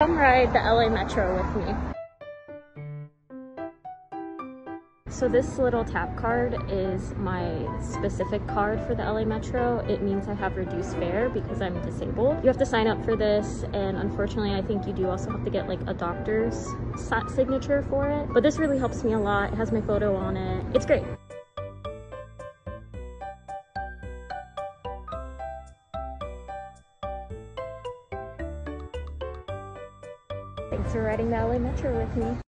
Come ride the LA Metro with me. So this little tap card is my specific card for the LA Metro. It means I have reduced fare because I'm disabled. You have to sign up for this and unfortunately I think you do also have to get like a doctor's signature for it. But this really helps me a lot. It has my photo on it. It's great. Thanks for riding the LA Metro with me.